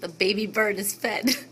The baby bird is fed.